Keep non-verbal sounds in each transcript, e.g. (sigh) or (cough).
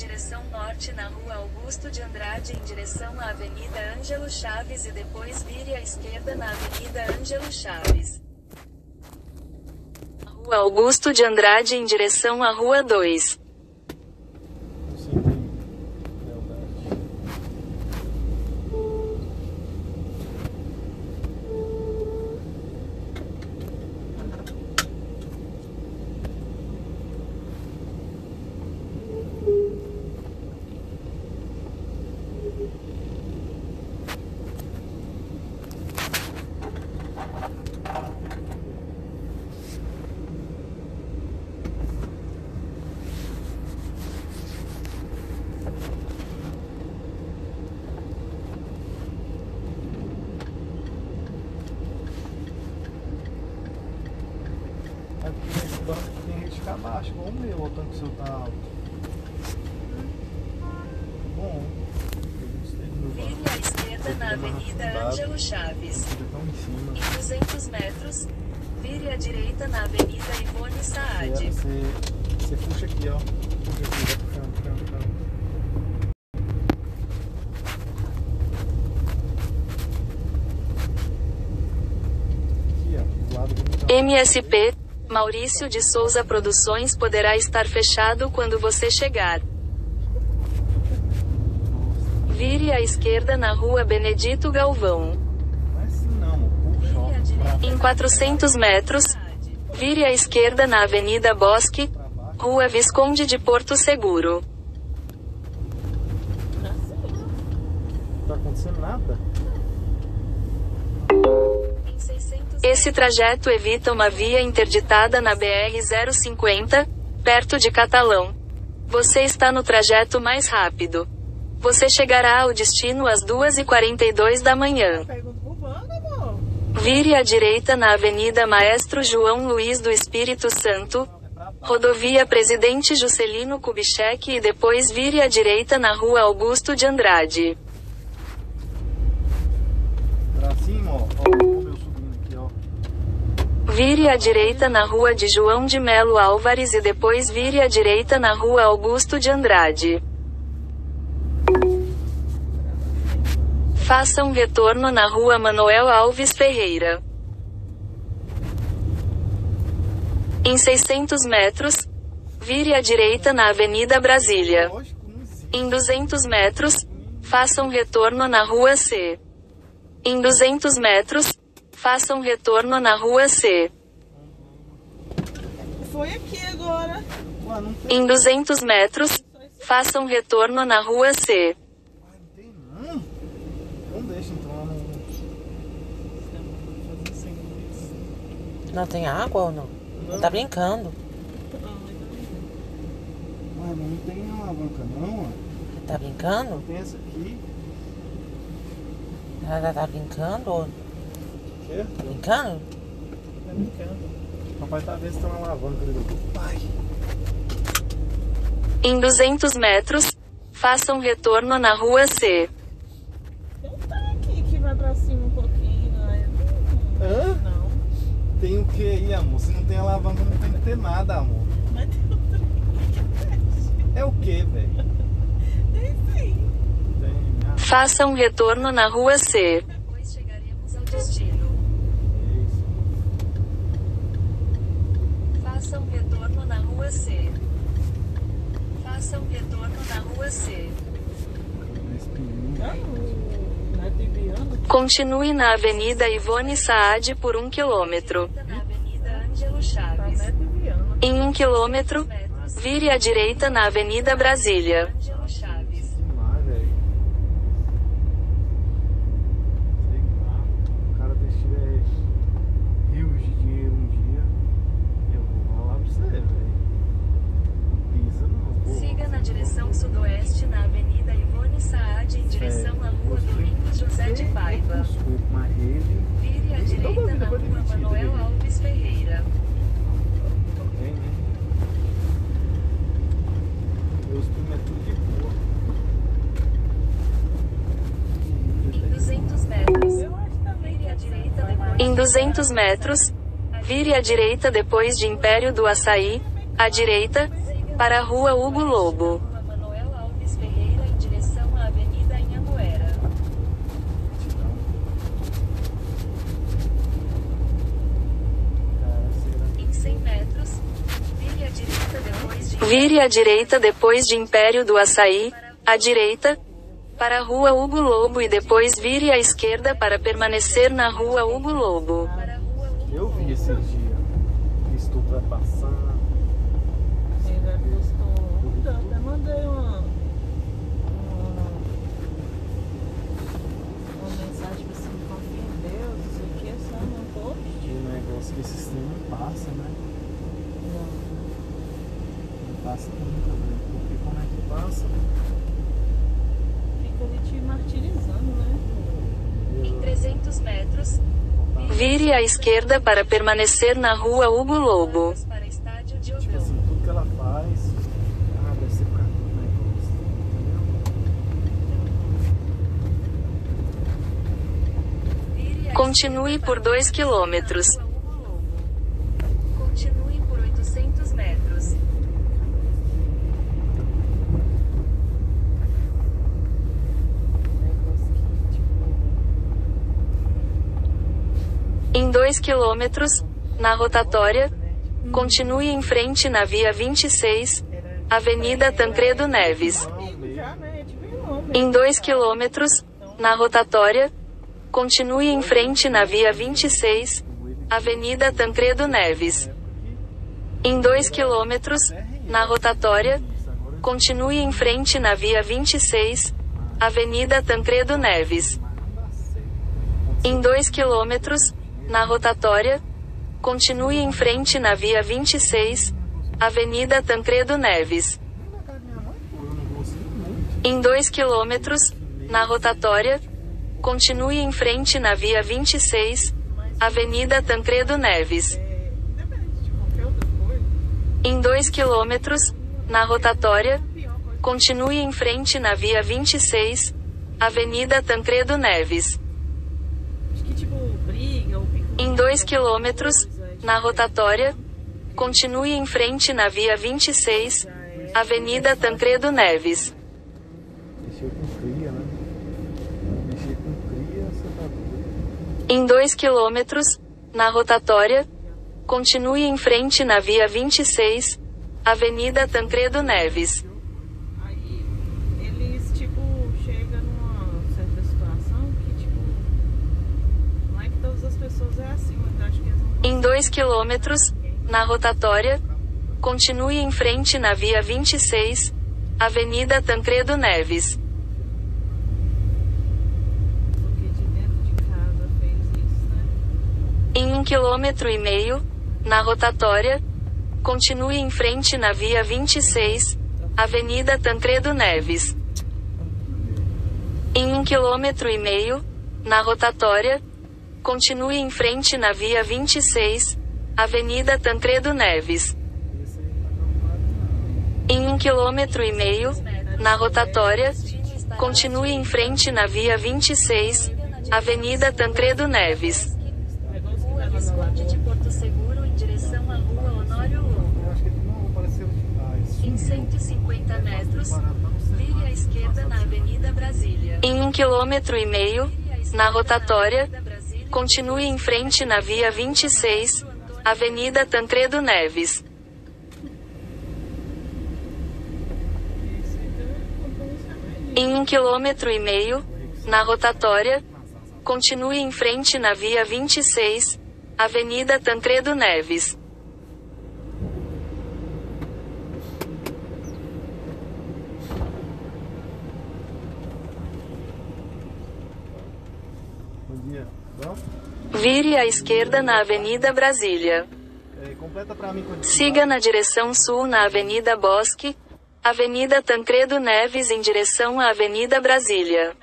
direção norte na rua Augusto de Andrade em direção à Avenida Ângelo Chaves e depois vire à esquerda na Avenida Ângelo Chaves. Rua Augusto de Andrade em direção à Rua 2. Eu sinto lealdade. É porque esse banco aqui tem que ficar baixo, igual o meu, o tanque seu tá alto. Bom, eu gostei do meu Vire banco. à esquerda na Avenida Ângelo Chaves. Fica tão em cima. Em 200 metros, vire à direita na Avenida Ivone Você, Saad. você, você puxa aqui, ó. Puxa aqui, vai puxando, puxando, puxando. Aqui, ó, do lado MSP, Maurício de Souza Produções poderá estar fechado quando você chegar. Vire à esquerda na rua Benedito Galvão. Em 400 metros, vire à esquerda na Avenida Bosque. Rua Visconde de Porto Seguro. Não tá acontecendo nada? Esse trajeto evita uma via interditada na BR-050, perto de Catalão. Você está no trajeto mais rápido. Você chegará ao destino às 2h42 da manhã. Vire à direita na Avenida Maestro João Luiz do Espírito Santo, Rodovia Presidente Juscelino Kubitschek e depois vire à direita na Rua Augusto de Andrade. Pra cima, ó. Ó, o meu subindo aqui, ó. Vire à direita na Rua de João de Melo Álvares e depois vire à direita na Rua Augusto de Andrade. Faça um retorno na Rua Manuel Alves Ferreira. Em 600 metros, vire à direita na Avenida Brasília. Em 200 metros, faça um retorno na Rua C. Em 200 metros, faça um retorno na Rua C. Foi aqui agora. Ué, não tem. Em 200 metros, faça um retorno na Rua C. Não tem não. Não deixa então. eu Não... Não tem água ou não? Não. Tá brincando. Ué, mas não tem alavanca não, ó. Tá brincando? Não tem essa aqui. Ela tá brincando? ou- Quê? Tá brincando? Tá brincando. Papai tá vendo se tem uma alavanca ali do pai. Em 200 metros, faça um retorno na Rua C. Tem um tanque que vai pra cima um pouquinho. Né? Hã? Não. Tem o que aí, amor? Se não tem alavanca, não tem que ter nada, amor. Mas tem um tanque. É o que, velho? (laughs) Tem sim. Tem. Ah, Faça um retorno na Rua C. Depois chegaremos ao destino. é isso. Faça um retorno na Rua C. Faça um retorno na Rua C. Esse pininho. Ah, o Neto enviando. Continue na Avenida Ivone Saad por um quilômetro. Em um quilômetro, vire à direita na Avenida Brasília. Ângelo Chaves. Demais, velho. Sei lá. O cara desse tiver rios de dinheiro um dia, eu vou falar pra você, velho. Não pisa não. pô. Siga na direção sudoeste na Avenida Ivone Saad em direção à Rua Domingos José de Paiva. Desculpa, mas ele Vire à Então, direita Davi, na depois Rua demitido, Manuel Davi. Alves Ferreira. tem, né? Meus primos é tudo de Em 200 metros, vire à direita depois de Império do Açaí, à direita, para a Rua Hugo Lobo. Manuel Alves Ferreira em direção à Avenida Anhanguera. Cara, será? Em 100 metros, vire à direita depois de Vire à direita depois de Império do Açaí, à direita, para a Rua Hugo Lobo e depois vire à esquerda para permanecer na Rua Hugo Lobo. Eu vi esses dias. Estupra passando. Ele postou. Então, até mandei uma. Uma, uma mensagem tipo assim, confia em Deus, não sei o que, só no post. Negócio que esse trem não passa, né? Não. Não passa nunca, né? Porque como é que passa? Fica ali te martirizando, né? Em 300 metros, vire à esquerda para permanecer na Rua Hugo Lobo. Para estádio de Tipo assim, tudo que ela faz. Ah, deve ser por causa do negócio. Entendeu? Continue por 2 quilômetros. Continue por 800 metros. Negócio que, tipo. Em 2 quilômetros, na rotatória, continue em frente na Via 26, Avenida Tancredo Neves. Em 2 quilômetros, na rotatória, continue em frente na Via 26, Avenida Tancredo Neves. Em 2 quilômetros, na rotatória, continue em frente na Via 26, Avenida Tancredo Neves. Em 2 quilômetros, na rotatória, continue em frente na Via 26, Avenida Tancredo Neves. Em 2 quilômetros, na rotatória, continue em frente na Via 26, Avenida Tancredo Neves. Em 2 quilômetros, na rotatória, continue em frente na Via 26, Avenida Tancredo Neves. Acho que tipo briga ou pico. Em 2 quilômetros, na rotatória, continue em frente na Via 26, Avenida Tancredo Neves. Né? Tá. Em 2 quilômetros, na rotatória, continue em frente na Via 26, Avenida Tancredo Neves. Aí eles tipo chegam numa certa situação que tipo. Não é que todas as pessoas é assim, mas eu acho que eles não Em 2 quilômetros, na rotatória, continue em frente na Via 26, Avenida Tancredo Neves. Em 1 quilômetro e meio, na rotatória, continue em frente na Via 26, Avenida Tancredo Neves. Em 1 quilômetro e meio, na rotatória, continue em frente na Via 26, Avenida Tancredo Neves. Em 1 quilômetro e meio, na rotatória, continue em frente na Via 26, Avenida Tancredo Neves. Em direção à Rua Honório Lobo. Eu acho que ele não apareceu demais. Em 150 metros, vire à esquerda na Avenida Brasília. Em 1 quilômetro e meio, na rotatória, continue em frente na Via 26, Avenida Tancredo Neves. Em 1 quilômetro e meio, na rotatória, continue em frente na Via 26, Avenida Tancredo Neves. Bom dia. Vamos? Vire à esquerda na Avenida Brasília. É, Siga na direção sul na Avenida Bosque, Avenida Tancredo Neves em direção à Avenida Brasília.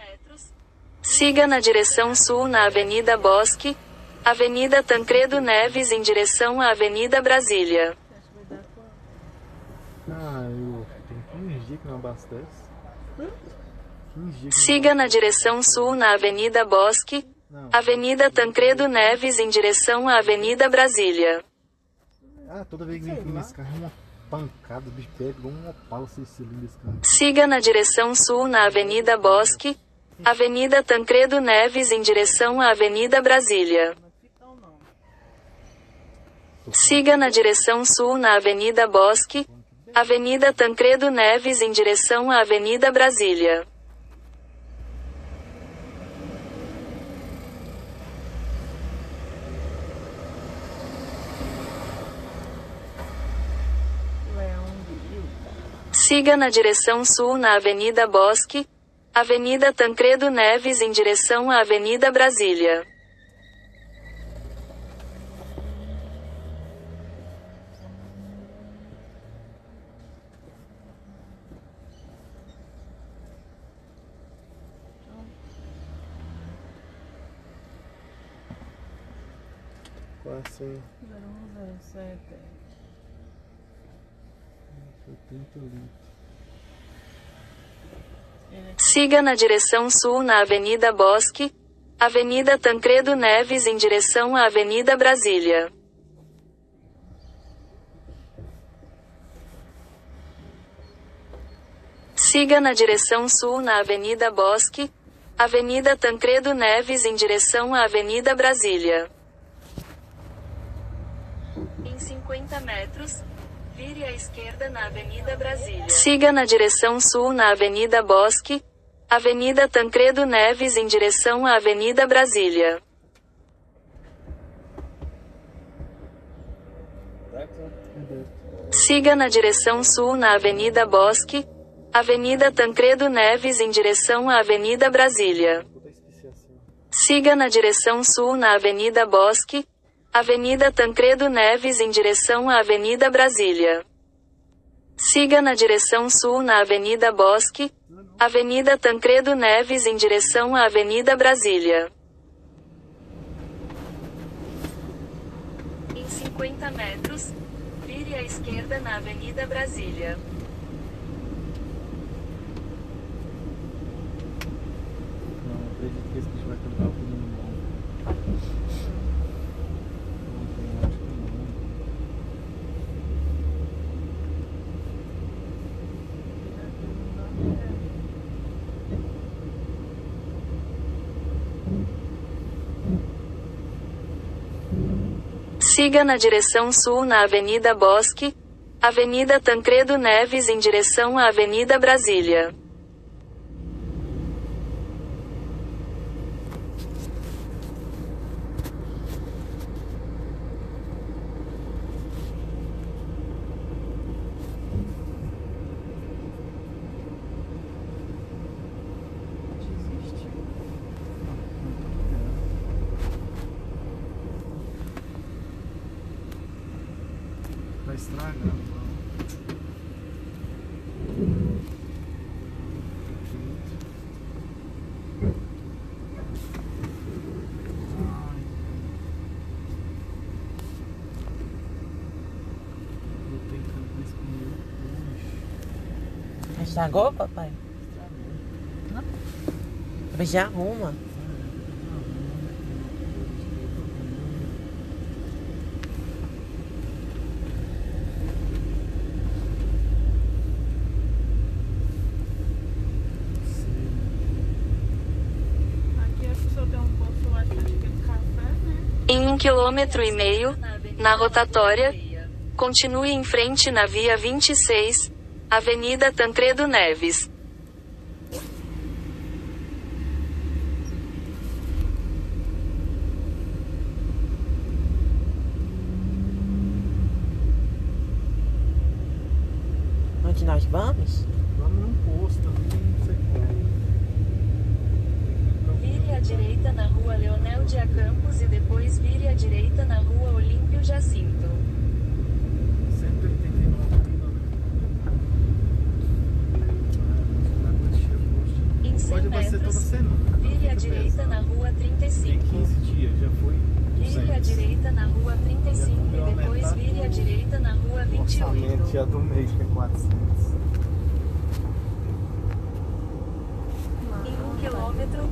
Siga na direção sul na Avenida Bosque, Avenida Tancredo Neves em direção à Avenida Brasília. Ah, eu tenho 15 dias que não abastece. 15 dias que Siga na direção sul na Avenida Bosque. Avenida Tancredo Neves em direção à Avenida Brasília. Ah, toda vez que vem nesse carro é uma pancada, o bicho pega igual um opala seis cilindros esse carro. Siga na direção sul na Avenida Bosque, Avenida Tancredo Neves em direção à Avenida Brasília. Siga na direção sul na Avenida Bosque, Avenida Tancredo Neves em direção à Avenida Brasília. Siga na direção sul na Avenida Bosque, Avenida Tancredo Neves em direção à Avenida Brasília. Quase 0107. 80 litros. Ele é Siga na direção sul na Avenida Bosque, Avenida Tancredo Neves em direção à Avenida Brasília. Siga na direção sul na Avenida Bosque, Avenida Tancredo Neves em direção à Avenida Brasília. Em 50 metros, vire à esquerda na Avenida Brasília. Siga na direção sul na Avenida Bosque, Avenida Tancredo Neves em direção à Avenida Brasília. Siga na direção sul na Avenida Bosque, Avenida Tancredo Neves em direção à Avenida Brasília. Siga na direção sul na Avenida Bosque, Avenida Tancredo Neves em direção à Avenida Brasília. Siga na direção sul na Avenida Bosque, Avenida Tancredo Neves em direção à Avenida Brasília. Em 50 metros, vire à esquerda na Avenida Brasília. Não, acredito que esse bicho vai cantar o pneu no bom. Não tem, acho que não. Siga na direção sul na Avenida Bosque, Avenida Tancredo Neves em direção à Avenida Brasília. Desistiu. Tá estragando. Ai. Eu tenho que com esse pneu. Ixi, Estragou, papai? estragou. Mas já arruma. Um né? Em um quilômetro e meio, na rotatória, continue em frente na via 26, Avenida Tancredo Neves. Onde nós vamos? Vamos num posto ali, não sei qual. Vire à direita na rua Leonel de Campos e depois vire à direita na rua Olímpio Jacinto. 189 pila, né? Em 100 Pode abastecer toda metros, semana. vire à direita na rua Tem 35. 15 dias, já foi. Vire à 200. direita na rua 35 e depois vire à direita na rua Orçamento 28. já do mês que é 400. Em um quilômetro,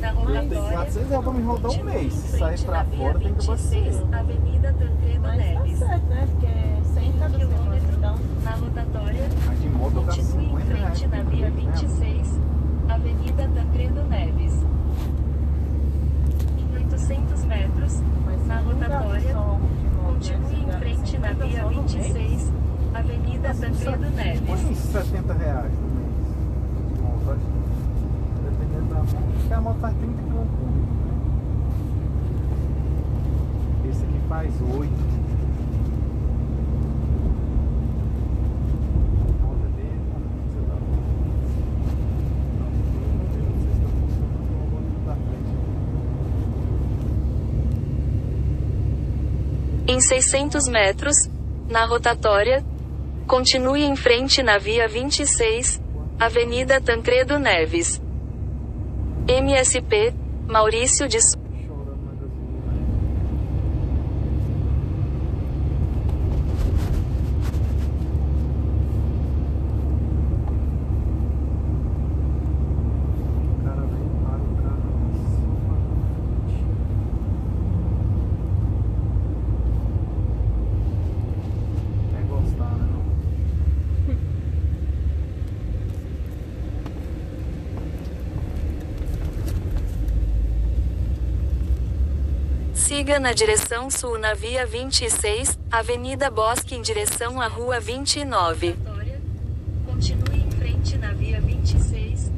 Na Eu rotatória, 400 reais pra me rodar um mês. Se sair pra fora, tem que 26, abastecer. Avenida Tancredo Mas tá Neves. certo, né? Porque 100 cada então. Na rotatória, eu continue em 50 reais. frente na via mês, né? 26, Avenida Tancredo Neves. Em 800 metros, Na rotatória, né? continue em frente na 50 via só no mês. 26, Avenida Tancredo Neves. uns 70 reais no mês. De moto, acho que Dependendo da moto. Porque a moto faz 30 km por né? Esse aqui faz 8. A moto é dele, como você tá? Não, não sei se está funcionando, eu vou botar pra frente. Em 600 metros, na rotatória, continue em frente na via 26, Avenida Tancredo Neves. MSP, Maurício de Souza. Chorando na gasolina. O cara vem para o carro em cima da frente. É gostar, né? Não? Siga na direção sul na via 26, Avenida Bosque em direção à Rua 29. Continue em frente na via 26,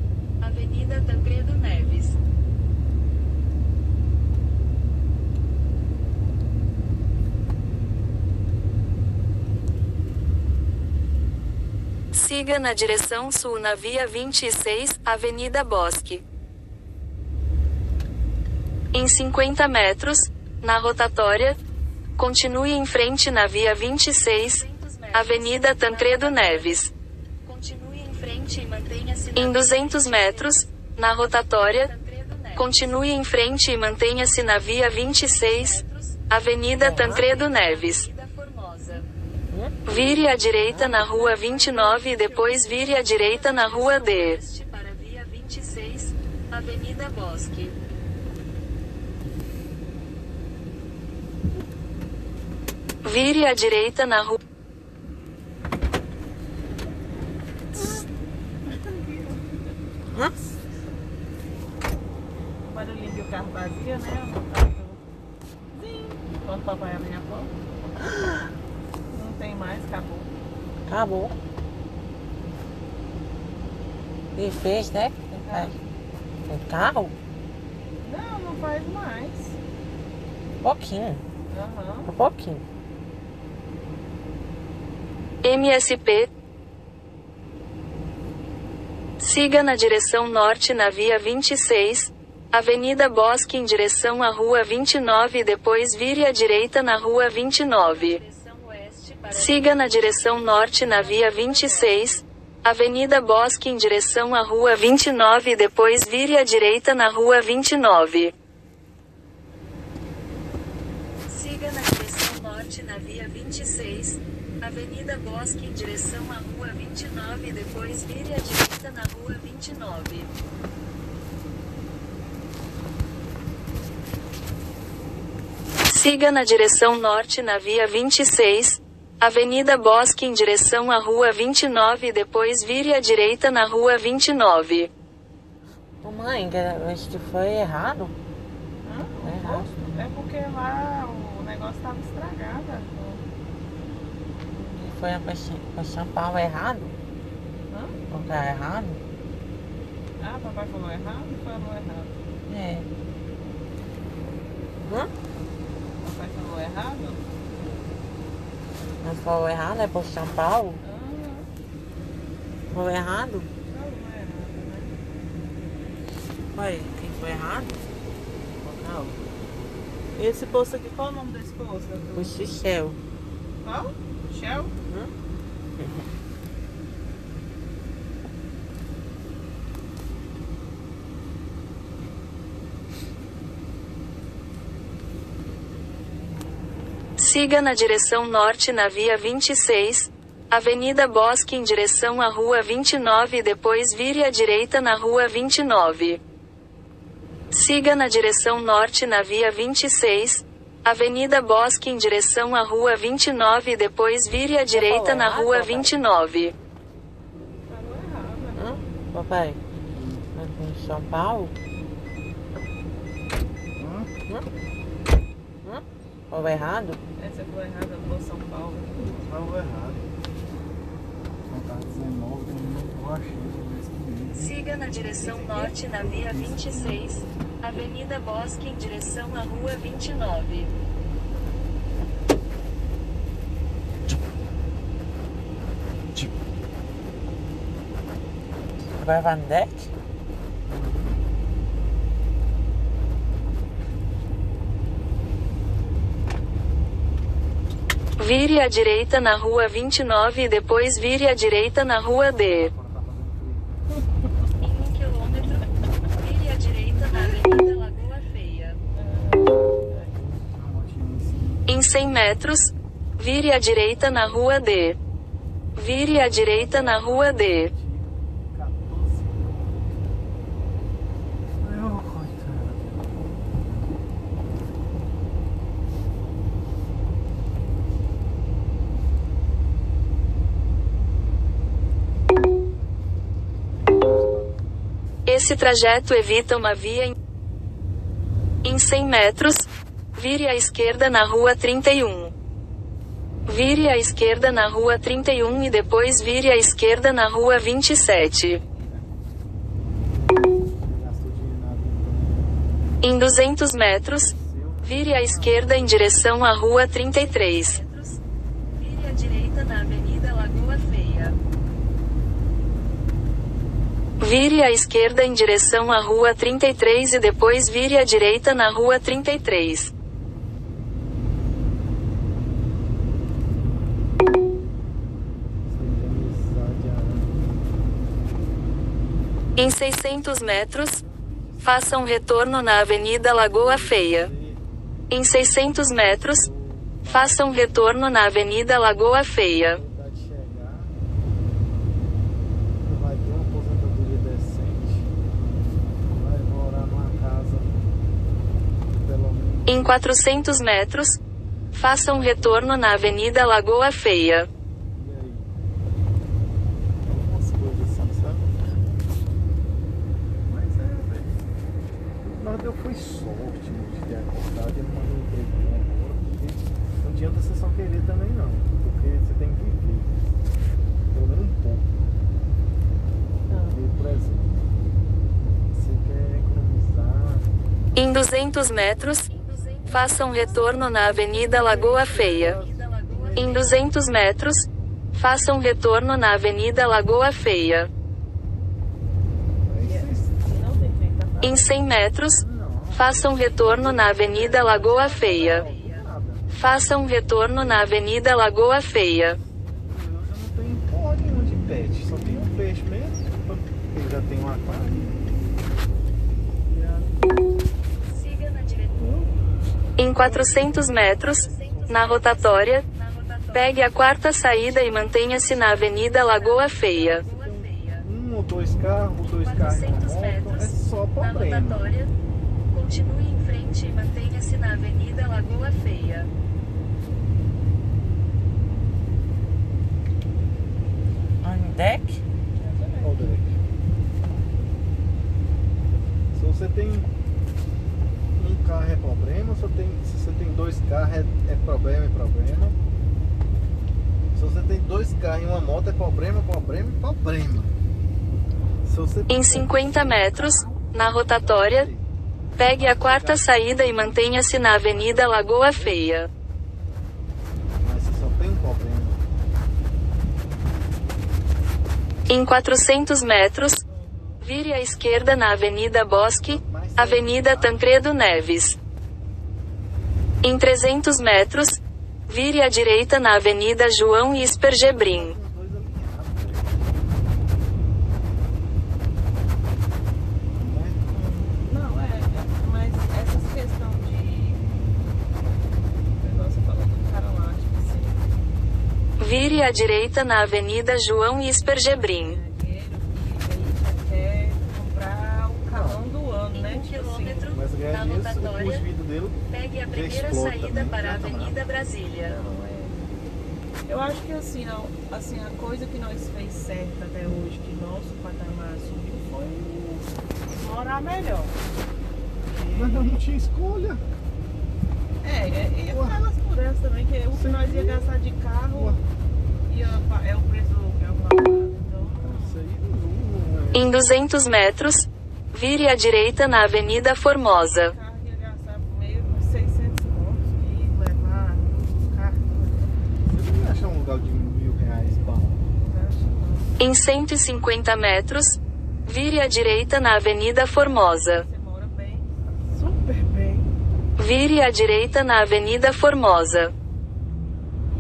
Avenida Tancredo Neves. Siga na direção sul na via 26, Avenida Bosque. Em 50 metros, na rotatória, continue em frente na via 26, Avenida Tancredo Neves. Em Em 200 metros, na rotatória, continue em frente e mantenha-se na via 26, Avenida Tancredo Neves. Vire à direita na rua 29 e depois vire à direita na rua D. Para a via 26, Avenida Bosque. Vire à direita na rua. Barulhinho de carro vazio, né? Sim. Quando o papai abre a porta. Não tem mais, acabou. Acabou. E fez, né? Faz. Um carro? Não, não faz mais. Pouquinho. Aham. Um pouquinho. MSP. Siga na direção norte na via 26, Avenida Bosque em direção à Rua 29 e depois vire à direita na Rua 29. Siga na direção norte na via 26, Avenida Bosque em direção à Rua 29 e depois vire à direita na Rua 29. Siga na direção norte na via 26, Avenida Bosque em direção à Rua 29 e depois vire à direita na Rua 29. Siga na direção norte na via 26, Avenida Bosque em direção à Rua 29 e depois vire à direita na Rua 29. Ô mãe, acho que foi errado. O É errado. É porque lá o negócio estava estragado. Que foi pra São Paulo errado. Hã? O lugar errado. Ah, papai falou errado? Falou errado. É. Hã? Papai falou errado? Não falou errado, é por São Paulo. Ah, Falou errado? falou errado, né? Ué, quem foi errado? Não. Esse posto aqui, qual o nome desse posto? O Xixel. Qual? Shell? Siga na direção norte na via 26, Avenida Bosque em direção à Rua 29 e depois vire à direita na Rua 29. Siga na direção norte na via 26, Avenida Bosque em direção à rua 29 e depois vire à direita na rua 29. Parou errado, né? Hã? Papai, mas em São Paulo? Hã? Hã? Ou errado? É, você falou errado, eu vou São Paulo. Falou errado. São tá 19, eu achei. Siga na direção norte na via 26, Avenida Bosque em direção à rua 29. Vai Van Deck? Vire à direita na rua 29 e depois vire à direita na rua D. metros, vire à direita na rua D. Vire à direita na rua D. 14. Ai, ô, coitado. Esse trajeto evita uma via em, em 100 metros. Vire à esquerda na rua 31. Vire à esquerda na rua 31 e depois vire à esquerda na rua 27. Gastou dinheiro na vida. Em 200 metros, vire à esquerda em direção à rua 33. Vire à direita na Avenida Lagoa Feia. Vire à esquerda em direção à rua 33 e depois vire à direita na rua 33. Sem amizade, ah. Em 600 metros, faça um retorno na Avenida Lagoa Feia. Em 600 metros, faça um retorno na Avenida Lagoa Feia. Em 400 metros, faça um retorno na Avenida Lagoa Feia. E aí? Algumas coisas assim, sabe? Mas é, velho. Nada eu fui sorte de ter acordado e não mandei emprego bom agora. Porque não adianta você só querer também não. Porque você tem que viver. Pelo menos um pouco. Porque, por exemplo, você quer economizar. Em 200 metros, faça um retorno na Avenida Lagoa Feia. Em 200 metros, faça um retorno na Avenida Lagoa Feia. Em 100 metros, faça um retorno na Avenida Lagoa Feia. Faça um retorno na Avenida Lagoa Feia. Eu já não tenho porra nenhuma de pet, só tenho um peixe mesmo. Porque eu já tenho um aquário. E a- Em 400 metros, na rotatória, pegue a quarta saída e mantenha-se na Avenida Lagoa Feia. Um ou dois carros, dois carros em uma moto, é só problema. continue em frente e mantenha-se na Avenida Lagoa Feia. On deck? Olha o deck. Se você tem carro é problema, se, tem, se você tem dois carros é, é problema, é problema. Se você tem dois carros e uma moto é problema, problema, problema. Você Em 50 metros, na rotatória, pegue a quarta saída e mantenha-se na Avenida Lagoa Feia. Mas você só tem um problema. Em 400 metros, vire à esquerda na Avenida Bosque, Avenida Tancredo Neves. Em 300 metros, vire à direita na Avenida João velho. Não, é, tipo assim, Vire à direita na Avenida João Ispergebrim. dinheiro e aí já quer comprar o carrão do ano, né? um Tipo assim, 10 dias, o rotatória, custo de vida dele pegue a primeira saída para a Avenida Brasília. É. Eu acho que assim, não, assim, a coisa que nós fez certo até hoje, que nosso patamar subiu, foi morar melhor. (laughs) Mas eu não tinha escolha. É, é, e aquelas por essa também, que o que nós ia gastar de carro ia, é o preço aluguel pagado. Então, é. Em 200 metros, vire à direita na Avenida Formosa. o carro ia gastar meio uns 600 pontos e levar os carros. Você não ia achar um lugar de mil reais bom. não acho não. Em 150 metros, vire à direita na Avenida Formosa. Você mora bem, super bem. Vire à direita na Avenida Formosa.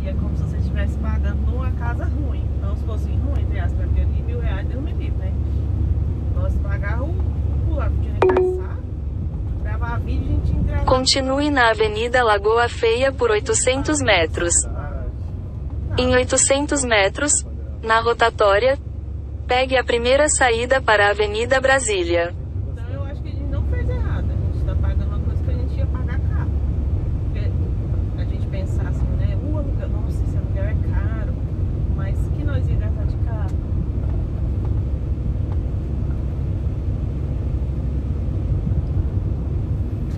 E é como se você estivesse pagando numa casa ruim. Vamos supor assim, ruim, entre aspas, porque ali mil reais Deus me livre, né? Nós pagar o pular, podia passar, gravar vídeo e a gente entrar. Continue na Avenida Lagoa Feia por 800 metros. Em 800 metros, na rotatória, pegue a primeira saída para a Avenida Brasília. Então eu acho que a gente não fez errado. A gente está pagando uma coisa que a gente ia pagar caro. Porque a gente pensar assim, né? O aluguel, nossa, esse aluguel é caro. Mas que nós ia gastar de carro?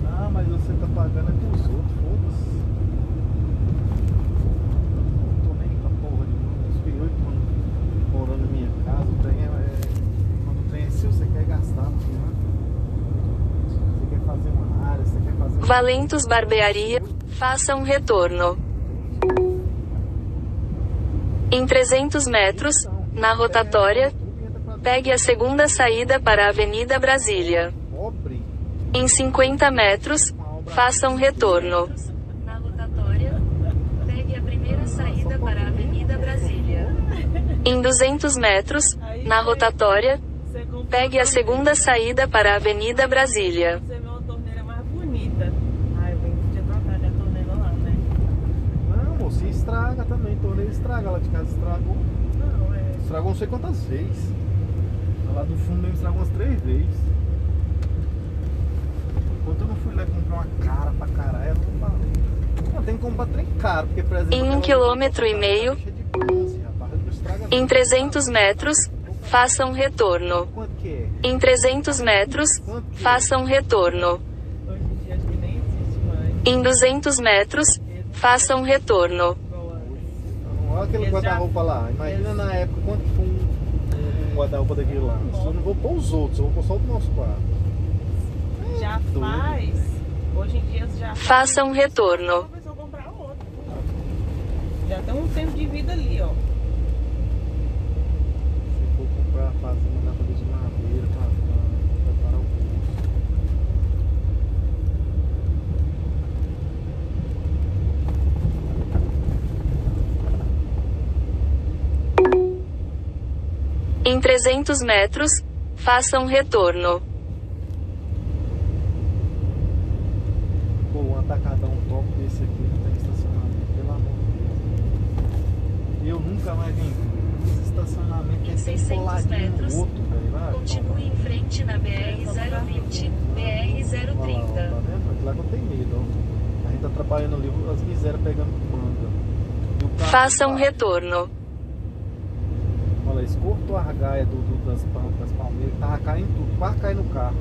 Ah, mas você tá pagando é pros outros, foda-se. Não tô nem com a porra de mim. Os piores quando morando na minha casa, o trem é. é- Quando o trem é seu, você quer gastar, porque, né? Você quer fazer uma área, você quer fazer. Valentos Barbearia, faça um retorno. Em 300 metros, na rotatória, pegue a segunda saída para a Avenida Brasília. Em 50 metros, faça um retorno. Na rotatória, pegue a primeira saída para a Avenida Brasília. Em 200 metros, na rotatória, pegue a segunda saída para a Avenida Brasília. Você vê uma torneira mais bonita. Ai, eu podia trocar a torneira lá, né? Não, moço, e estraga também. Torneio estraga. Lá de casa estragou. Não, é. Estragou não sei quantas vezes. Lá do fundo mesmo estragou umas três vezes. Enquanto eu não fui lá comprar uma cara pra caralho, eu não falei. Não, tem que comprar trem caro, porque por exemplo. Em um quilômetro e meio, estraga Em nada. 300 metros, faça um retorno. Quanto que é? Em 300 metros, Quanto que é? faça um retorno. Em 200 metros, faça um retorno. Olha aquele guarda-roupa lá. Imagina eles- na época quanto que foi um, um, guarda-roupa daquele lá. Eu não vou pôr os outros, eu vou pôr só o do nosso quarto. Já doido. faz. Hoje em dia já faz. Faça um retorno. Já tem um tempo de vida ali, ó. Se for comprar, fazer, mandar fazer de madeira, pra, pra preparar o curso. Em 300 metros, faça um retorno. Pô, um atacadão top desse aqui não tem estacionamento, pelo amor de Deus. Eu nunca mais vim. Esse estacionamento é 600 coladinho no outro, velho. Vai, Continue em frente na BR-020, Olha lá, ó, BR-030. Tá vendo? Lá que eu tenho medo, ó. A gente tá trabalhando ali, as misérias pegando manga. Faça um retorno. Olha, esse cortou a argaia do, do- das, das palmeiras, tava caindo tudo, quase caiu no carro.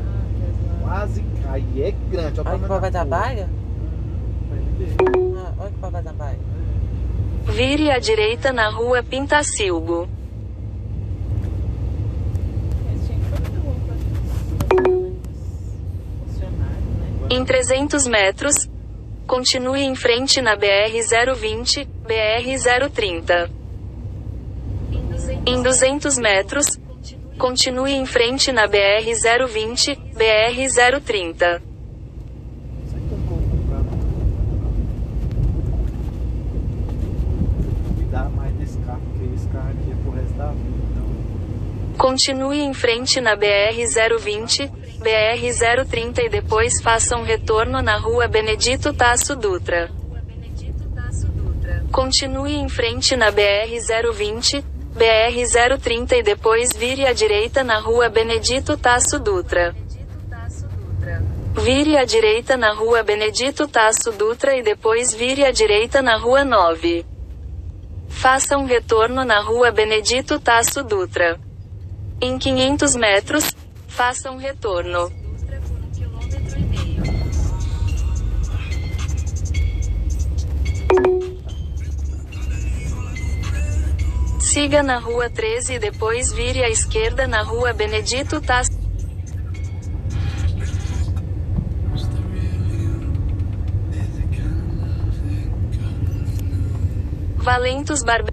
Ah, que. Quase cai, e é grande. Olha que tamanho papai da trabalha. Uhum. Ah, olha que papai trabalha. Vire à direita na rua Pintacilgo. Que? Em 300 metros, continue em frente na BR-020, BR-030. Em 200 metros, continue em frente na BR-020, BR-030. Não sei como que eu vou comprar, não. Cuidar mais desse carro, porque esse carro aqui é pro resto da vida. Então, Continue em frente na BR-020, BR-030 e depois faça um retorno na rua Benedito Tasso Dutra. Continue em frente na BR-020, BR-030 e depois vire à direita na rua Benedito Tasso Dutra. Vire à direita na rua Benedito Tasso Dutra e depois vire à direita na rua 9. Faça um retorno na rua Benedito Tasso Dutra. Em 500 metros, faça um retorno. Siga na rua 13 e depois vire à esquerda na rua Benedito Tasso. Valentos Barbe.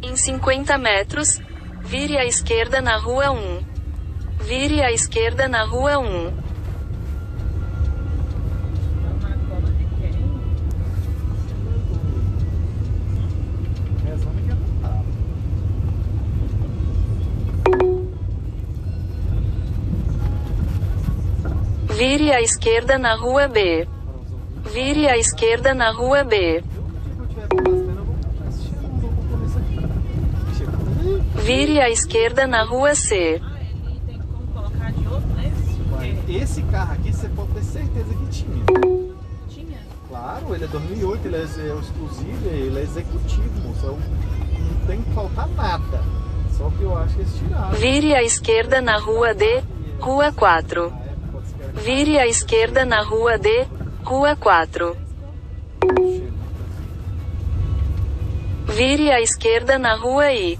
Em 50 metros, vire à esquerda na rua 1. Vire à esquerda na rua 1. Vire à esquerda na rua B. Vire à esquerda na rua B. Vire à esquerda na rua C. Ah, ele tem como colocar de outro nesse? Porque Esse carro aqui você pode ter certeza que tinha. tinha. Claro, ele é 2008, ele é é exclusivo, ele é executivo, moço. É Não tem que faltar nada. Só que eu acho que eles tiraram. Vire à esquerda na rua D. Rua 4. Vire à esquerda na rua D. Rua 4. cheiro, né? Vire à esquerda na rua I.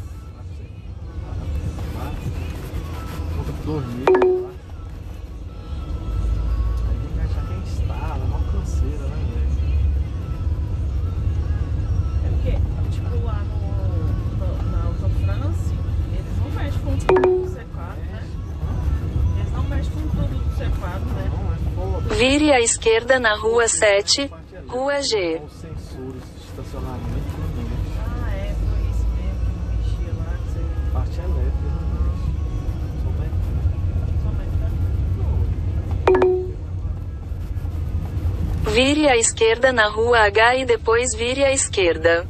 à esquerda na rua 7. Parte elétrica, Rua G. Vire à esquerda na rua H e depois vire à esquerda.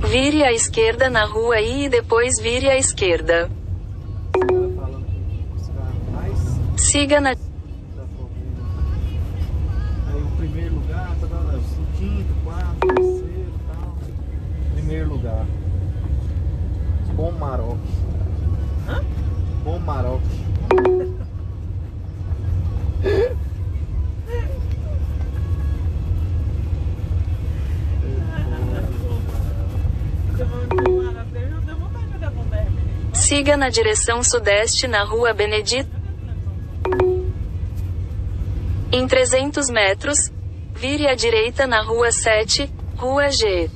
Vire à esquerda na rua I e depois vire à esquerda. Siga na da Fórmula 1. Aí o primeiro lugar, tá dando, é o quinto, quarto, terceiro e tal. Primeiro lugar. Bom Maroc. Hã? Bom Maroc. Um. Siga na direção sudeste na rua Benedito. Em 300 metros, vire à direita na rua 7, rua G.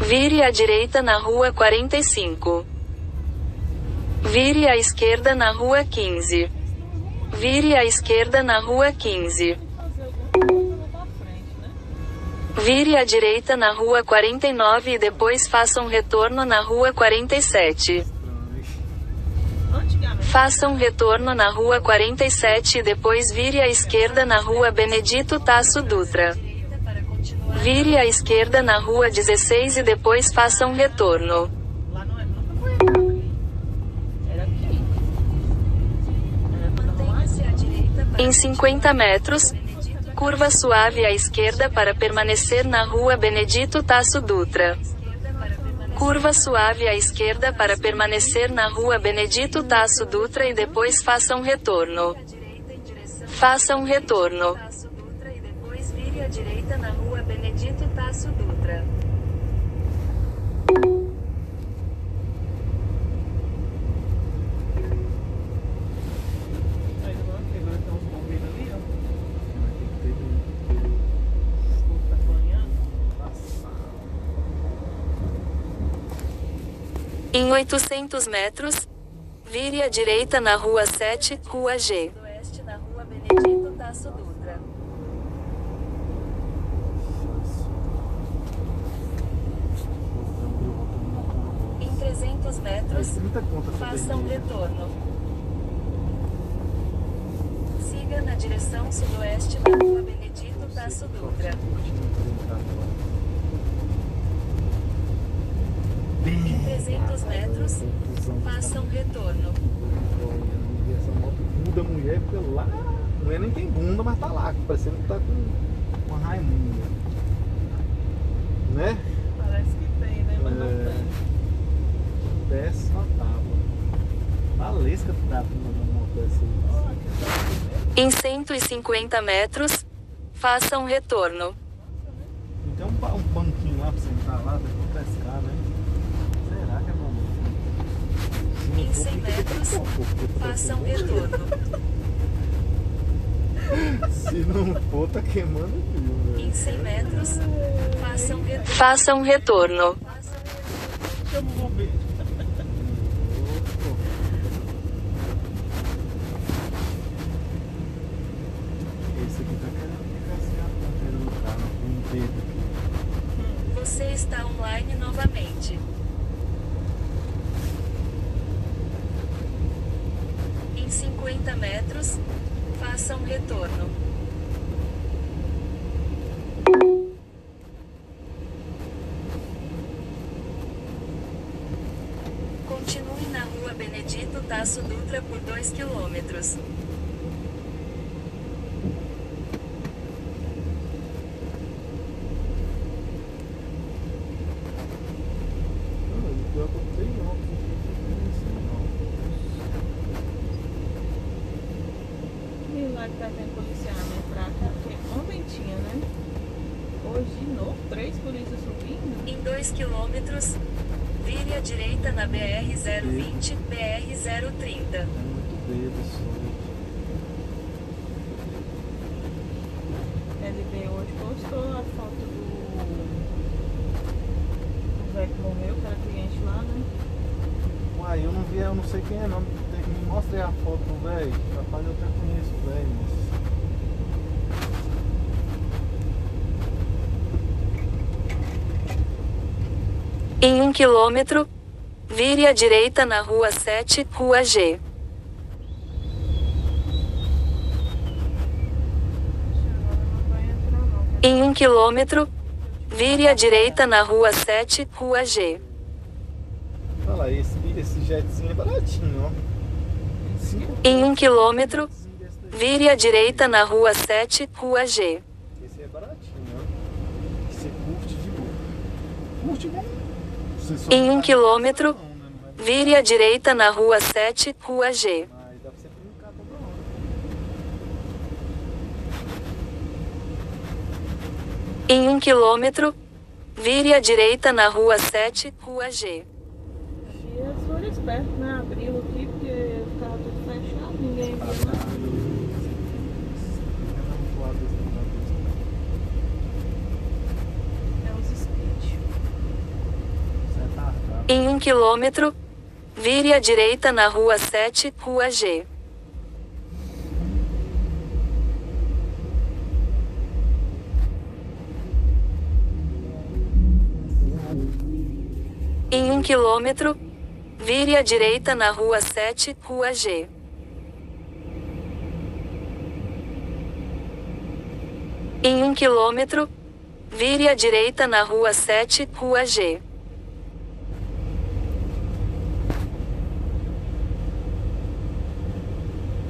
Vire à direita na rua 45. Vire à esquerda na rua 15. Vire à esquerda na rua 15. Vire à direita na rua 49 e depois faça um retorno na rua 47. Antigamente, Faça um retorno na rua 47 e depois vire à esquerda na rua Benedito Tasso Dutra. Vire à esquerda na rua 16 e depois faça um retorno. Em 50 metros, curva suave à esquerda para permanecer na rua Benedito Tasso Dutra. Curva suave à esquerda para permanecer na rua Benedito Tasso Dutra e depois faça um retorno. Faça um retorno. e depois vire à direita na rua Benedito Tasso Dutra. Aí agora agora tem uns bombeiros ali, ó. Tá banhando. Em 800 metros, vire à direita na rua 7, rua G. Oeste na rua Benedito Tasso Dutra. Em 300 metros, 30 contas pra faça um retorno. Siga na direção sudoeste da rua Benedito Tasso Dutra. Em 300 metros, faça um retorno. Essa moto muda a mulher porque lá. A mulher nem tem bunda, mas tá lá, parecendo que tá com uma Raimunda. Né? Parece que tem, né? Mas não É. tem. Desce só tava. Valesca moto dessa aí. Ó, que top, né? Em 150 metros, faça um retorno. Não tem um, ba- um banquinho lá pra sentar lá, deve pra pescar, né? Será que é bom? Se não Em for, 100 fica de metros, conforto, porque Faça um queimando. retorno. (laughs) Se não for, tá queimando tudo, velho. Em 100 metros, faça um retorno. Faça um retorno. Chama o bombeiro. Esse aqui tá querendo ficar sem a ponteira do carro, com um dedo aqui. Você está online novamente. Em 50 metros, faça um retorno. Continue na rua Benedito Tasso Dutra por 2 quilômetros. Não, ele pior que eu tenho óculos aqui, não tem isso não. E lá que tá tendo policiamento pra cá, porque ontem tinha, né? Hoje de novo, três polícias subindo. Em 2 quilômetros, vire à direita na BR-020, BR-030. É muito dedo solto. LB hoje postou a foto do, do velho que morreu, que era cliente lá, né? Uai, eu não vi, eu não sei quem é não. Tem que me mostre a foto do velho. Capaz eu até conheço o velho, mas. Em 1 quilômetro, vire à direita na rua 7, rua G. Em 1 quilômetro, vire à direita na rua 7, rua G. Olha lá, esse, esse jetzinho é baratinho, ó. Em 1 quilômetro, vire à direita na rua 7, rua G. Esse é baratinho, ó. Você curte de boa. Curte só Em um tá quilômetro, Vire à direita na rua 7, rua G. Em 1 quilômetro, vire à direita na rua 7, rua G. Eles foram espertos, né? Abriu aqui porque ficava tudo fechado, ninguém viu nada. É. Em 1 quilômetro, vire à direita na rua 7, rua G. Em 1 quilômetro, vire à direita na rua 7, rua G. Em 1 quilômetro, vire à direita na rua 7, rua G.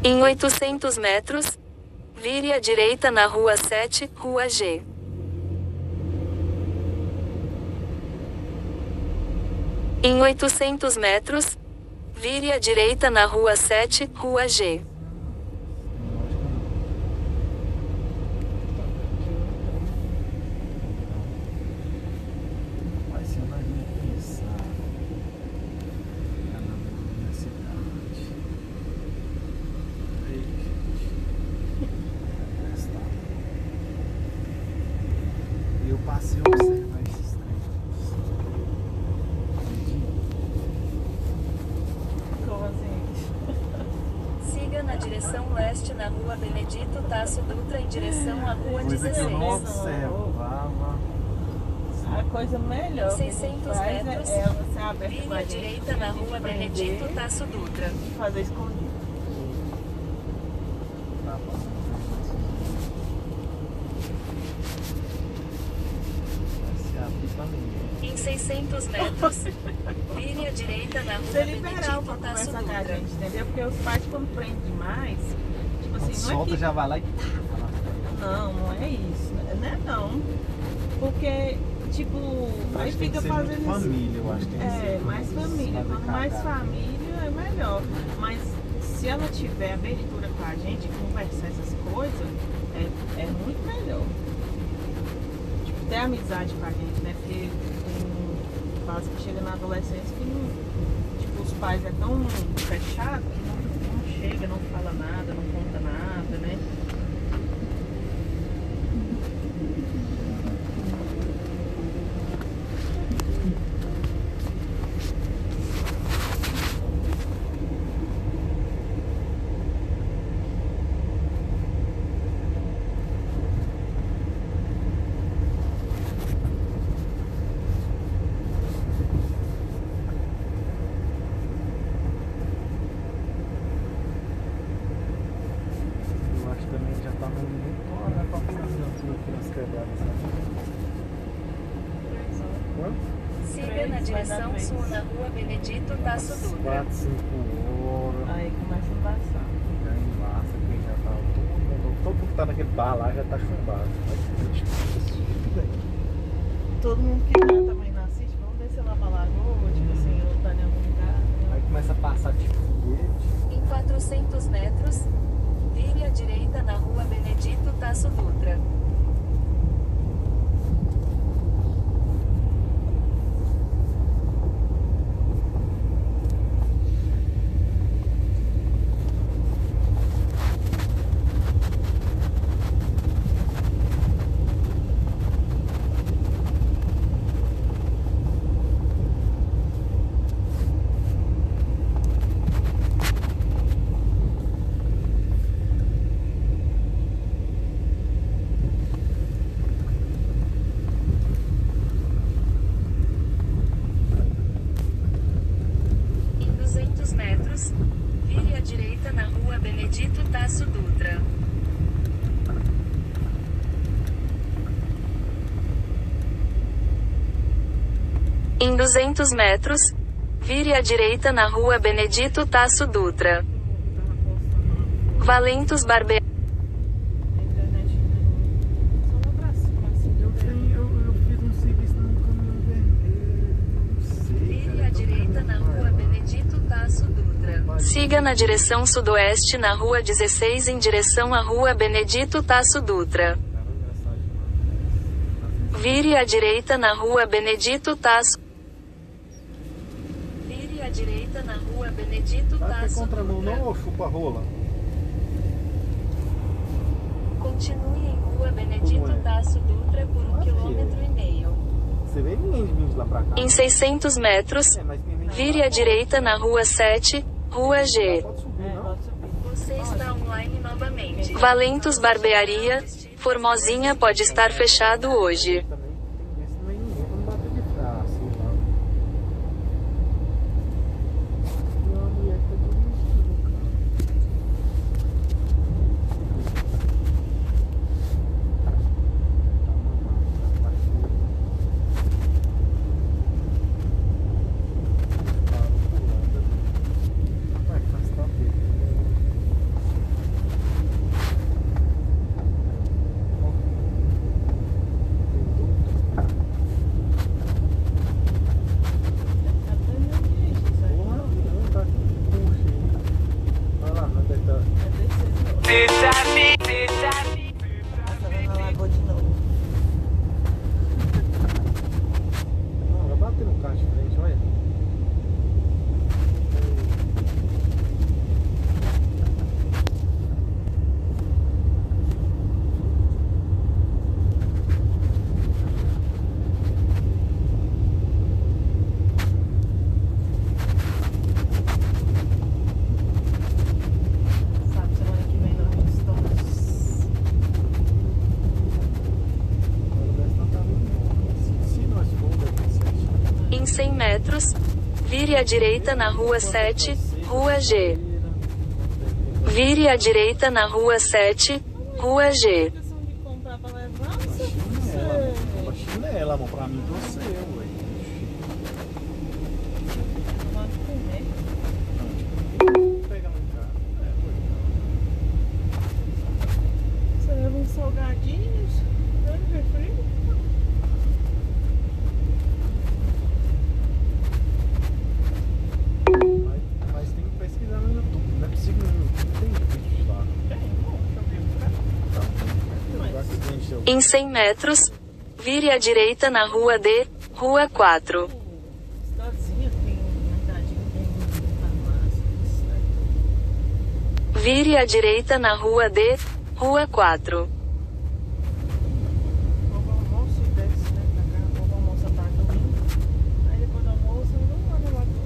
Em 800 metros, vire à direita na rua 7, rua G. Em 800 metros, vire à direita na rua 7, rua G. Vai ser na linha pensar. Ficar na universidade. Aí, gente. Vai prestar. Eu passei a observar esses trens. Como assim? Siga na direção leste na rua Benedito Tasso Dutra em direção à rua Coisa que eu não 16. observava. A coisa melhor que a gente 600 faz metros, é, é você aberto Vire com a à gente, direita na a gente rua prender Benedito Tasso Dutra. e fazer escondido. Tá passando família. Em 600 metros, vire à direita na rua Ser liberal Benedito pra Tasso conversar com a Dutra. gente, entendeu? Porque os pais quando prendem demais, já vai lá e. Não, não é isso. Não é não. Porque, tipo, aí Mas tem fica fazendo isso. família, eu acho que É, mais família. Quando mais família é melhor. Mas se ela tiver abertura com a gente, conversar essas coisas, é, é muito melhor. Tipo, ter amizade com a gente, né? Porque tem fase que chega na adolescência que não, tipo, os pais é tão fechados que não, não chega, não fala nada, não conta nada, né? Eu acho que também já tá muito hora pra fazer tudo aqui nas quebradas. sabe? Quanto? Siga na direção sul na rua Benedito Tasso Dutra. 4, 5 horas. Aí começa a embaçar. Já embaça, quem já tá. Todo mundo, todo mundo que tá naquele bar lá já tá chumbado. Mas gente, isso velho. Todo mundo que tá também não assiste, vamos descer lá pra lagoa, tipo assim, ou tá em algum lugar. Aí começa a passar de foguete. Em 400 metros, vire à direita na rua Benedito Tasso Dutra. Em 200 metros, vire à direita na rua Benedito Tasso Dutra. Em 200 metros, vire à direita na rua Benedito Tasso Dutra. Valentos Barbe... Internet só lá pra cima, Eu, tenho, eu, eu fiz serviço num caminhão vermelho. Não sei. Vire cara, à direita na vai rua lá. Benedito Tasso Dutra. Siga na direção sudoeste na rua 16 em direção à rua Benedito Tasso Dutra. Vire à direita na rua Benedito Tasso. Vire à direita na rua Tasso contramão não ou chupa rola? Continue em rua Benedito é? Tasso Dutra por um Ah, quilômetro e meio. Você vê ninguém de lá pra cá. Em 600 metros, É, vire à direita na rua 7, rua G. É. Você está online novamente. Valentos Barbearia, Formosinha pode estar fechado hoje. Também tem que ver se não é ninguém pra não bater de trás, sei lá. E uma mulher que tá dirigindo, cara. Tá mamando, tá partindo. Tá pulando. Vai, faz tempo. Até meu dirige isso aí. Porra, não, tá puxa aí. Olha lá, onde é que tá? É descer de novo. Tá vendo a lagoa de novo. Não, vai bater no carro de frente, olha. Sabe, semana que vem nós estamos. Agora deve estar tá vindo. Se, se nós for, deve ter certinho. Em 100 metros, vire à direita na rua 7, rua G. Vire à direita na rua 7, rua G. Questão de comprar pra levar, não sei. Chinela, uma chinela, dá bom pra mim e você, ué. Tomando comer. Não, pega no carro. É, pois Você leva uns salgadinhos, né? Refri. não. Mas, mas tem que pesquisar no YouTube. Não é possível no YouTube. Tem vídeos lá. Tem, bom, deixa eu ver o carro. Então, Mas- vai que tem seu- Em 100 metros, vire à direita na rua D, rua 4. Cidadezinha tem mercadinho, tem farmácias, né? Vire à direita na rua D, rua 4. Vovó almoço e desce, né, pra cá. Vovó almoça tarde domingo. Aí depois do almoço, eu não olho lá do...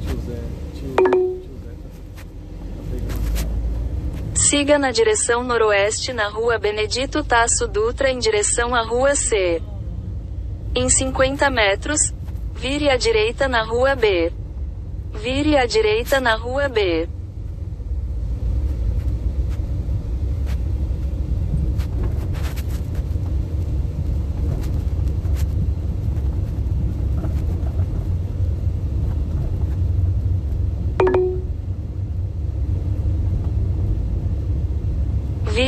Tio Zé, tio, tio Zé tá, tá pegando. Siga na direção noroeste na rua Benedito Tasso Dutra em direção à rua C. Em 50 metros, vire à direita na rua B. Vire à direita na rua B.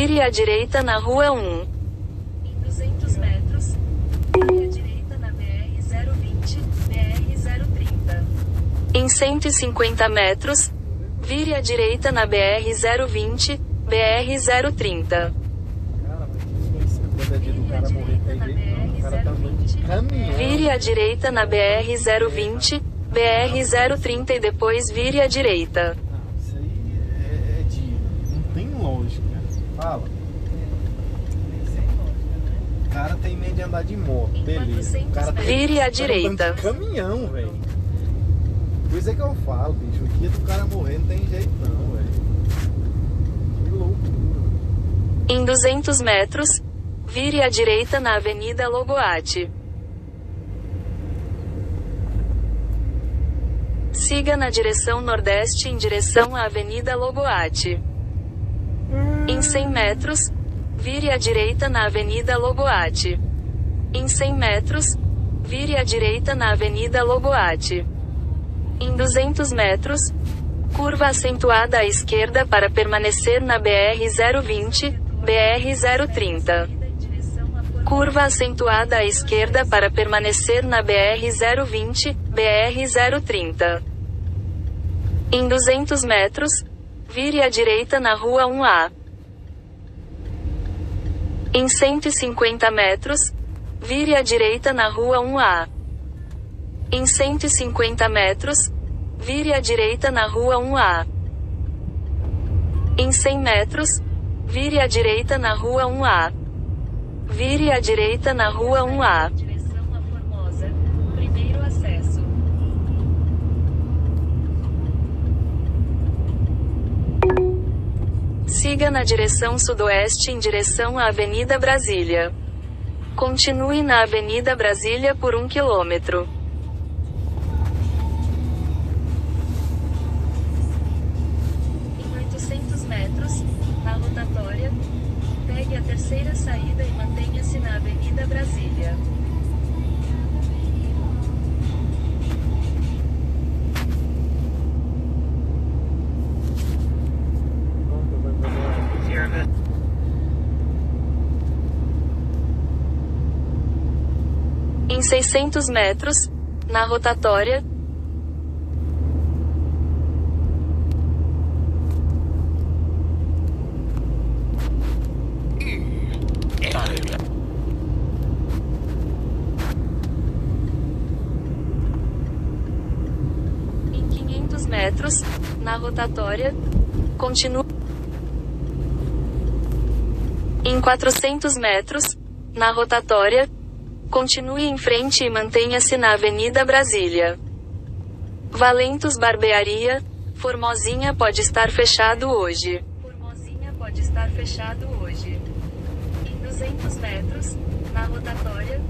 Vire à direita na rua 1. Em 200 metros, vire à direita na BR-020, BR-030. Em 150 metros, vire à direita na BR-020, BR-030. Cara, mas isso quando é tá. Vire à direita na BR-020, BR-030 e depois vire à direita. Não, isso aí é, é de. Não tem lógica. Fala. Tem sem lógica, né? O cara tem medo de andar de moto, beleza. O cara 400 tem Vire à tá direita. de caminhão, velho. Por isso é que eu falo, bicho. O dia do cara morrer não tem jeito não, velho. Que loucura. Em 200 metros, vire à direita na Avenida Logoate. Siga na direção nordeste em direção à Avenida Logoate. Em 100 metros, vire à direita na Avenida Logoate. Em 100 metros, vire à direita na Avenida Logoate. Em 200 metros, curva acentuada à esquerda para permanecer na BR-020, BR-030. Curva acentuada à esquerda para permanecer na BR-020, BR-030. Em 200 metros, vire à direita na rua 1A. Em 150 metros, vire à direita na rua 1A. Em 150 metros, vire à direita na rua 1A. Em 100 metros, vire à direita na rua 1A. Vire à direita na rua 1A. Direção a Formosa. Primeiro acesso. Siga na direção sudoeste em direção à Avenida Brasília. Continue na Avenida Brasília por um quilômetro. Em 800 metros, na rotatória, pegue a terceira saída 600 metros, na rotatória, em 500 metros, na rotatória, continue. Em 400 metros, na rotatória, continue em frente e mantenha-se na Avenida Brasília. Valentos Barbearia, Formosinha pode estar fechado hoje. Formosinha pode estar fechado hoje. Em 200 metros, na rotatória,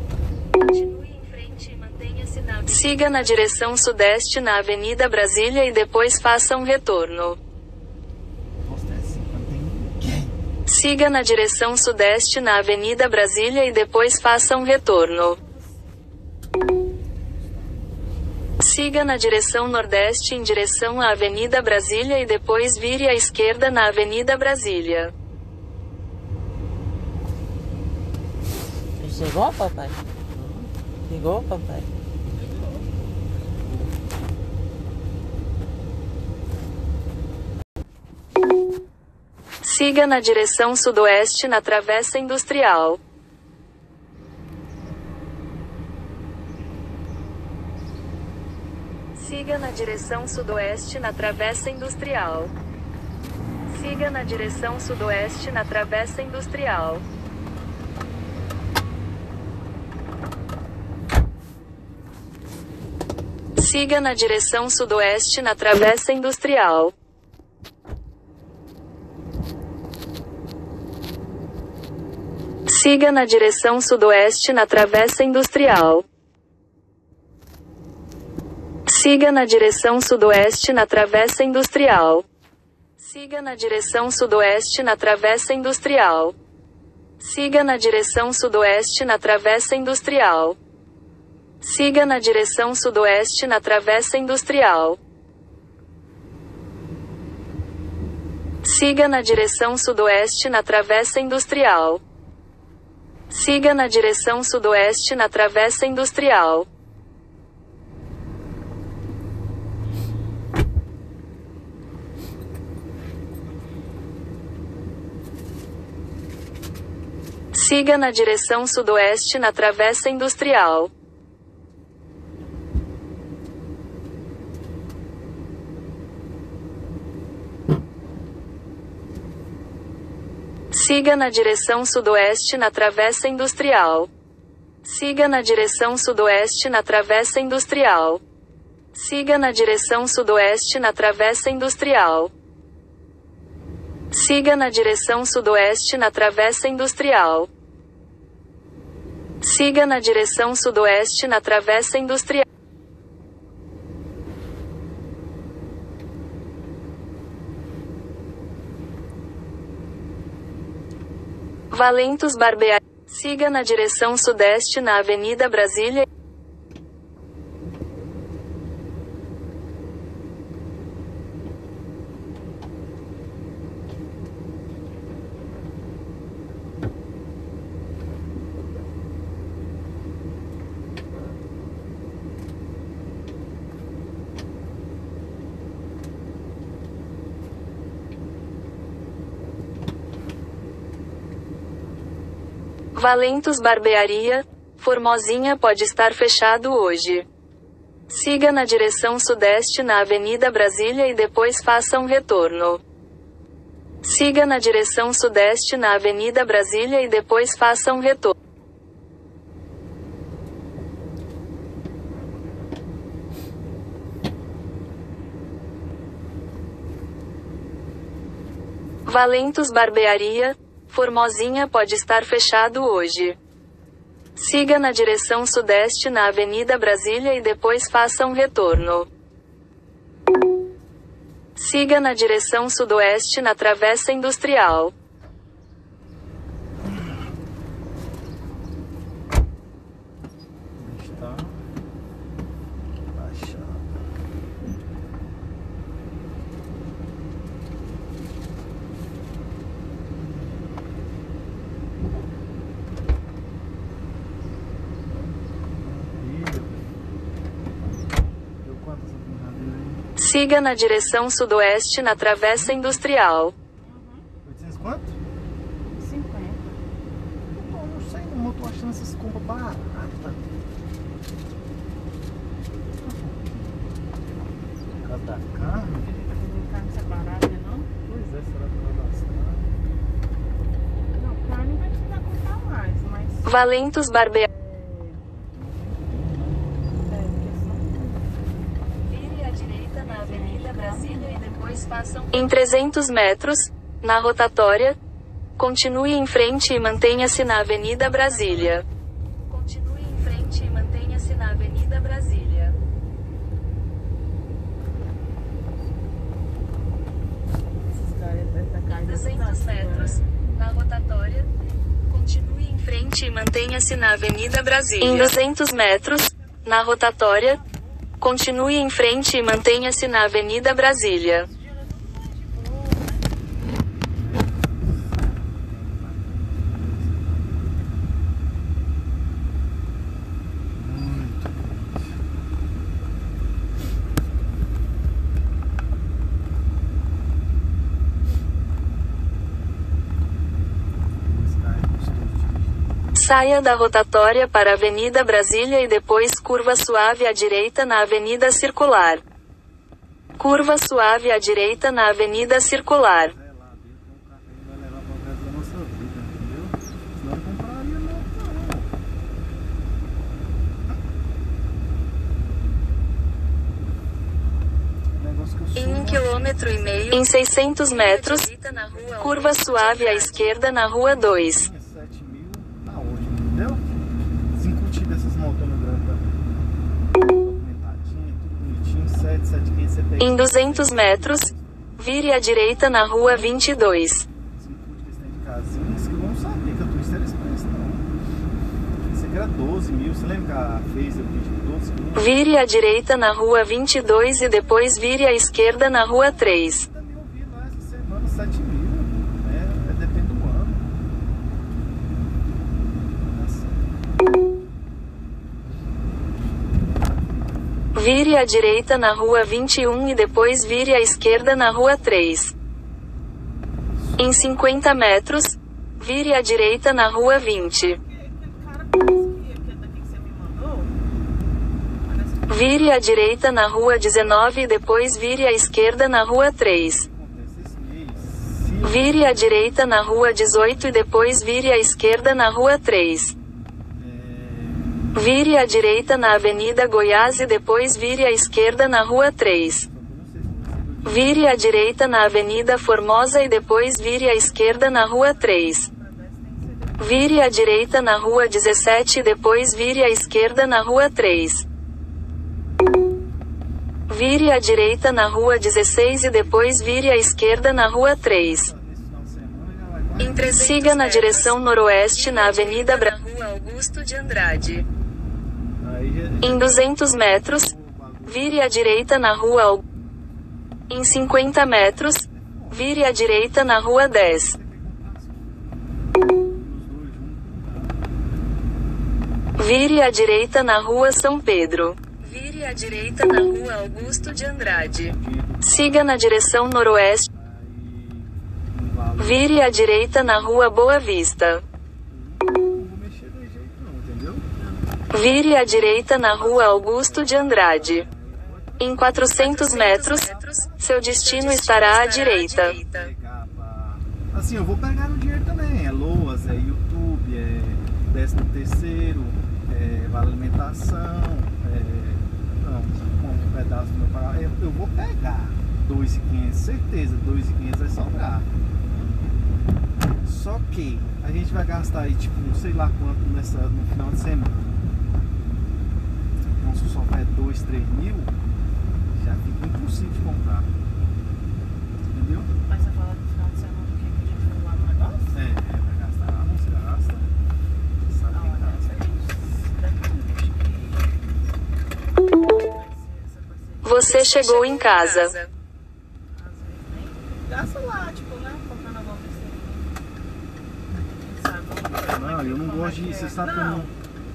continue em frente e mantenha-se na Siga na direção sudeste na Avenida Brasília e depois faça um retorno. Nossa, é 50 Siga na direção sudeste na Avenida Brasília e depois faça um retorno. Siga na direção nordeste em direção à Avenida Brasília e depois vire à esquerda na Avenida Brasília. Chegou, papai? Chegou, papai? Siga na direção sudoeste na Travessa Industrial. Siga na direção sudoeste na Travessa Industrial. Siga na direção sudoeste na Travessa Industrial. Siga na direção sudoeste na Travessa Industrial. Siga na direção sudoeste na Travessa Industrial. Siga na direção sudoeste na Travessa Industrial. Siga na direção sudoeste na Travessa Industrial. Siga na direção sudoeste na Travessa Industrial. Siga na direção sudoeste na Travessa Industrial. Siga na direção sudoeste na Travessa Industrial. Siga na direção sudoeste na Travessa Industrial. Siga na direção sudoeste na Travessa Industrial. Siga na direção sudoeste na Travessa Industrial. Siga na direção sudoeste na Travessa Industrial. Siga na direção sudoeste na Travessa Industrial. Siga na direção sudoeste na Travessa Industrial. Siga na direção sudoeste na Travessa Industrial. Valentos Barbearia. Siga na direção sudeste na Avenida Brasília. Valentos Barbearia, Formosinha pode estar fechado hoje. Siga na direção sudeste na Avenida Brasília e depois faça um retorno. Siga na direção sudeste na Avenida Brasília e depois faça um retorno. Valentos Barbearia, Formosinha pode estar fechado hoje. Siga na direção sudeste na Avenida Brasília e depois faça um retorno. Siga na direção sudoeste na Travessa Industrial. Está baixado. Maravilha. Deu quantas empurradeiras aí? Siga na direção sudoeste na Travessa Industrial. 800 quanto? 50. Não, não sei, não. Eu tô achando essas compras baratas. Por causa da carne? Tem carne separada, né, não? Pois é, será por causa das carnes? Não, carne vai precisar comprar mais, mas. Valentos Barbearia. É, porque senão. Vire à direita na Avenida Brasília e depois faça um... Em 300 metros, na rotatória, continue em frente e mantenha-se na Avenida Brasília. Continue em frente e mantenha-se na Avenida Brasília. Caindo 200 metros, Na rotatória, continue em frente e mantenha-se na Avenida Brasília. Em 200 metros, na rotatória, continue em frente e mantenha-se na Avenida Brasília. Muito quente. Esse cara é gostoso de dirigir. Saia da rotatória para a Avenida Brasília e depois curva suave à direita na Avenida Circular. Curva suave à direita na Avenida Circular. Em um quilômetro e meio, em 600 metros, curva suave à esquerda na Rua 2. 7 mil, tá ótimo, entendeu? Desincutir dessas motonas grandes também. Documentadinha, tudo bonitinho, 7, 7, 500, 7, Em 200 metros, vire à direita na Rua 22. Desincute que esse tem de casinhas que vão saber que a Twister Express não. Esse aqui era 12 mil, você lembra que a fez eu pedi 12 mil? Vire à direita na Rua 22 e depois vire à esquerda na Rua 3. Também ouvi lá essa semana 7 mil, né? É, depende do ano. Tá certo. Vire à direita na Rua 21 e depois vire à esquerda na Rua 3. Em 50 metros, vire à direita na Rua 20. Aquele cara parece que aquele daqui que você me mandou. Parece que Vire à direita na Rua 19 e depois vire à esquerda na Rua 3. Acontece esse mês. Se eu Vire à direita na Rua 18 e depois vire à esquerda na Rua 3. Vire à direita na Avenida Goiás e depois vire à esquerda na Rua 3. eu não sei se você viu Vire à direita na Avenida Formosa e depois vire à esquerda na Rua 3. Vire à direita na Rua 17 e depois vire à esquerda na Rua 3. Vire à direita na Rua 16 e depois vire à esquerda na Rua 3. esse final de semana já vai quase. Em 300 Siga na direção noroeste na Avenida Bra... Rua Augusto de Andrade. Em 200 metros, vire à direita na Rua Em 50 metros, vire à direita na Rua 10. os dois juntos. Vire à direita na Rua São Pedro. Vire à direita na Rua Augusto de Andrade. Siga na direção noroeste. Vire à direita na Rua Boa Vista. Não vou mexer de jeito não, entendeu? Vire à direita na Rua Augusto de Andrade. Em 400 metros, seu destino estará à direita. Assim, eu vou pegar no dinheiro também. É Loas, é YouTube, é décimo terceiro, é vale alimentação, é... Não, um pedaço do meu pai. Eu, vou pegar 2,500, certeza, 2,500 vai sobrar. Só que a gente vai gastar aí, tipo, não sei lá quanto nessa, no final de semana. Então, se só vai 2, 3 mil, já fica impossível de comprar. Entendeu? Mas você fala no final de semana o que que a gente foi lá no negócio? É, vai gastar, não se gasta. Você sabe Não, que deve gasta. que parceria. Você chegou em casa. Às vezes nem gasta lá, tipo, né? Comprando alguma é Não, que- eu não é gosto de- que você é. sabe que eu não-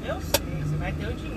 Eu sei, você vai ter o dinheiro.